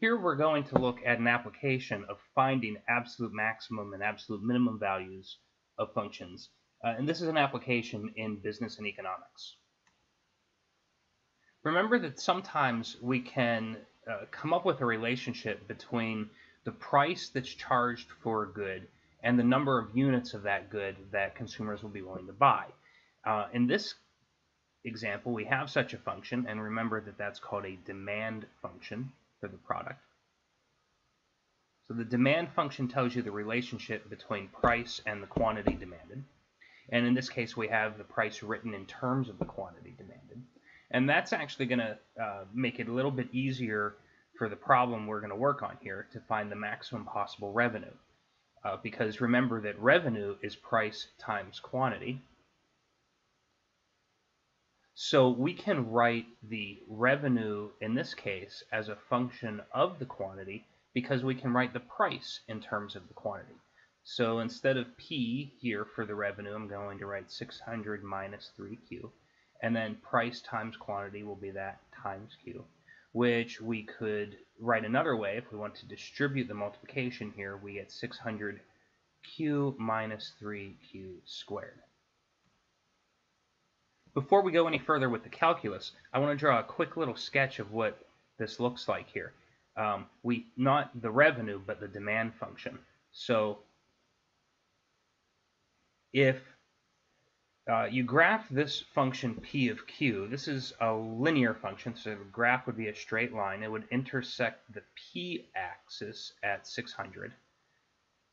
Here we're going to look at an application of finding absolute maximum and absolute minimum values of functions. Uh, and this is an application in business and economics. Remember that sometimes we can uh, come up with a relationship between the price that's charged for a good and the number of units of that good that consumers will be willing to buy. Uh, in this example, we have such a function, and remember that that's called a demand function for the product. So the demand function tells you the relationship between price and the quantity demanded. And in this case, we have the price written in terms of the quantity demanded. And that's actually going to uh, make it a little bit easier for the problem we're going to work on here to find the maximum possible revenue. Uh, because remember that revenue is price times quantity. So we can write the revenue in this case as a function of the quantity because we can write the price in terms of the quantity. So instead of P here for the revenue, I'm going to write 600 minus 3Q. And then price times quantity will be that times Q, which we could write another way. If we want to distribute the multiplication here, we get 600Q minus 3Q squared. Before we go any further with the calculus, I want to draw a quick little sketch of what this looks like here. Um, we Not the revenue, but the demand function. So if uh, you graph this function p of q, this is a linear function, so the graph would be a straight line. It would intersect the p-axis at 600.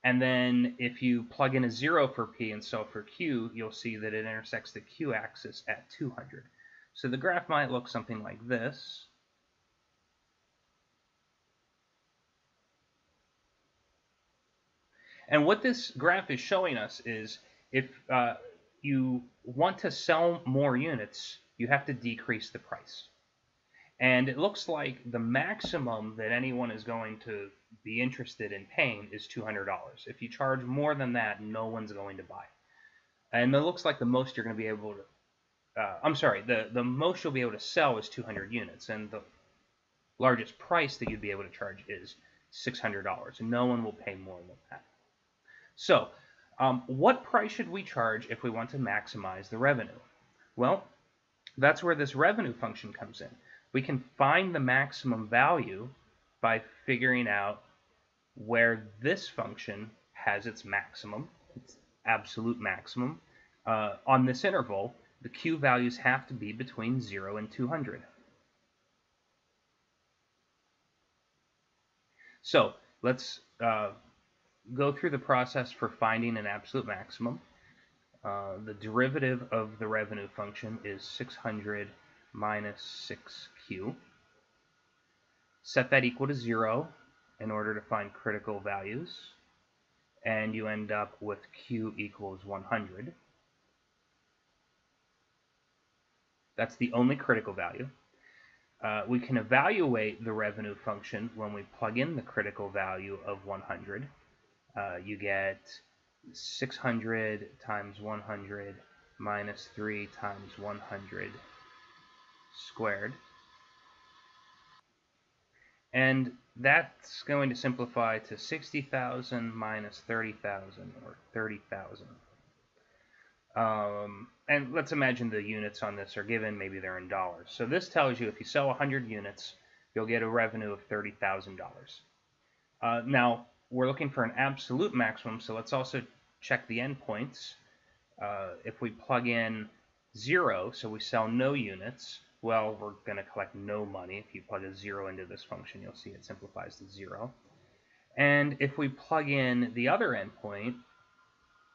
And then if you plug in a 0 for P and so for Q, you'll see that it intersects the Q axis at 200. So the graph might look something like this. And what this graph is showing us is if uh, you want to sell more units, you have to decrease the price. And it looks like the maximum that anyone is going to be interested in paying is $200. If you charge more than that, no one's going to buy. And it looks like the most you're going to be able to, uh, I'm sorry, the, the most you'll be able to sell is 200 units. And the largest price that you'd be able to charge is $600. And no one will pay more than that. So, um, what price should we charge if we want to maximize the revenue? Well, that's where this revenue function comes in. We can find the maximum value by figuring out where this function has its maximum, its absolute maximum. Uh, on this interval, the q values have to be between 0 and 200. So let's uh, go through the process for finding an absolute maximum. Uh, the derivative of the revenue function is 600 minus 6q. Set that equal to 0 in order to find critical values, and you end up with q equals 100. That's the only critical value. Uh, we can evaluate the revenue function when we plug in the critical value of 100. Uh, you get 600 times 100 minus 3 times 100 squared. And that's going to simplify to 60,000 minus 30,000, or 30,000. Um, and let's imagine the units on this are given, maybe they're in dollars. So this tells you if you sell 100 units, you'll get a revenue of $30,000. Uh, now, we're looking for an absolute maximum, so let's also check the endpoints. Uh, if we plug in 0, so we sell no units, well, we're going to collect no money. If you plug a 0 into this function, you'll see it simplifies to 0. And if we plug in the other endpoint,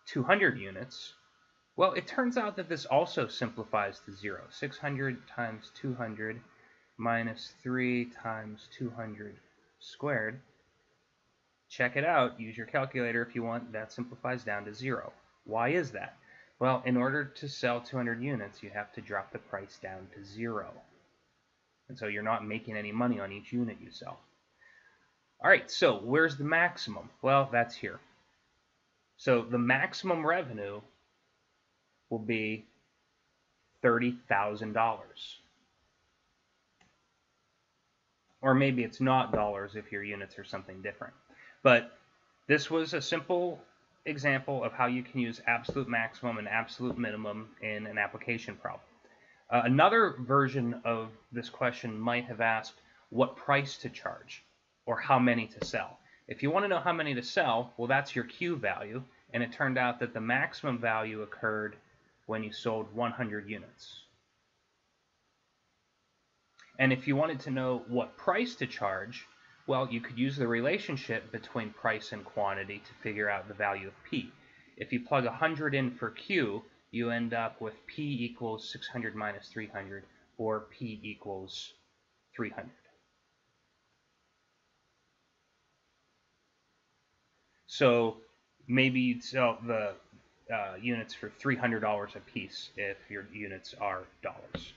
200 units, well, it turns out that this also simplifies to 0. 600 times 200 minus 3 times 200 squared. Check it out. Use your calculator if you want. That simplifies down to 0. Why is that? Well, in order to sell 200 units, you have to drop the price down to zero. And so you're not making any money on each unit you sell. All right, so where's the maximum? Well, that's here. So the maximum revenue will be $30,000. or maybe it's not dollars if your units are something different. But this was a simple example of how you can use absolute maximum and absolute minimum in an application problem. Uh, another version of this question might have asked what price to charge or how many to sell. If you want to know how many to sell, well, that's your Q value, and it turned out that the maximum value occurred when you sold 100 units. And if you wanted to know what price to charge, well, you could use the relationship between price and quantity to figure out the value of P. If you plug 100 in for Q, you end up with P equals 600 minus 300, or P equals 300. So maybe you'd sell the uh, units for $300 a piece if your units are dollars.